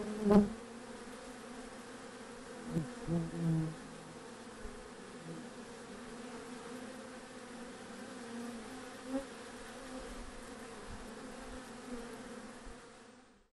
Mm-hmm.